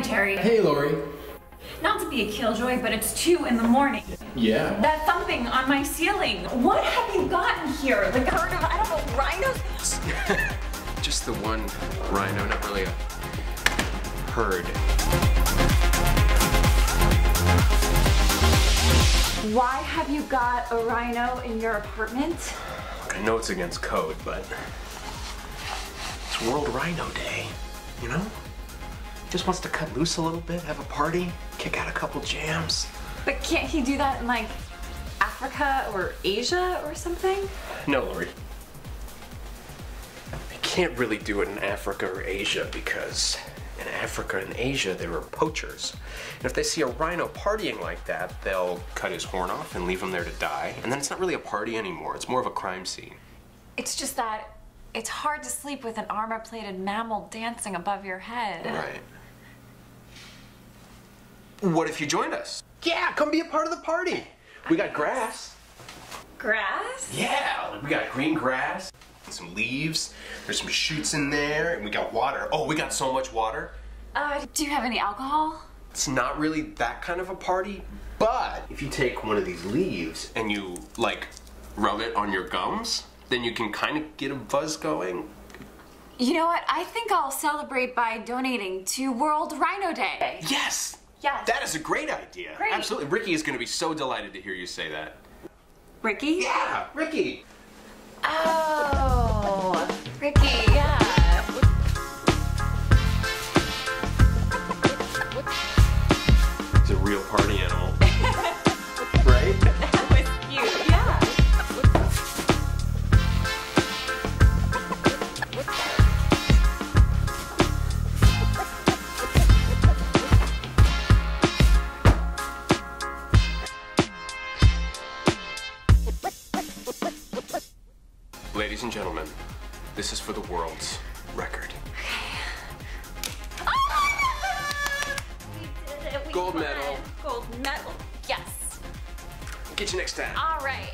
Jerry. Hey, Laurie. Not to be a killjoy, but it's two in the morning. Yeah. That thumping on my ceiling. What have you gotten here? Like a herd of, I don't know, rhinos? Just the one rhino, not really a herd. Why have you got a rhino in your apartment? I know it's against code, but it's World Rhino Day, you know? Just wants to cut loose a little bit, have a party, kick out a couple jams. But can't he do that in like Africa or Asia or something? No, Laurie. I can't really do it in Africa or Asia because in Africa and Asia there are poachers. And if they see a rhino partying like that, they'll cut his horn off and leave him there to die. And then it's not really a party anymore, it's more of a crime scene. It's just that it's hard to sleep with an armor-plated mammal dancing above your head. Right. What if you joined us? Yeah, come be a part of the party. We got grass. Grass? Yeah, we got green grass, and some leaves. There's some shoots in there, and we got water. Oh, we got so much water. Uh, do you have any alcohol? It's not really that kind of a party, but if you take one of these leaves and you like rub it on your gums, then you can kind of get a buzz going. You know what? I think I'll celebrate by donating to World Rhino Day. Yes. Yes. That is a great idea. Great. Absolutely. Ricky is going to be so delighted to hear you say that. Ricky? Yeah, Ricky. Oh, Ladies and gentlemen, this is for the world's record. It. We Gold won. medal. Gold medal. Yes. Get you next time. All right.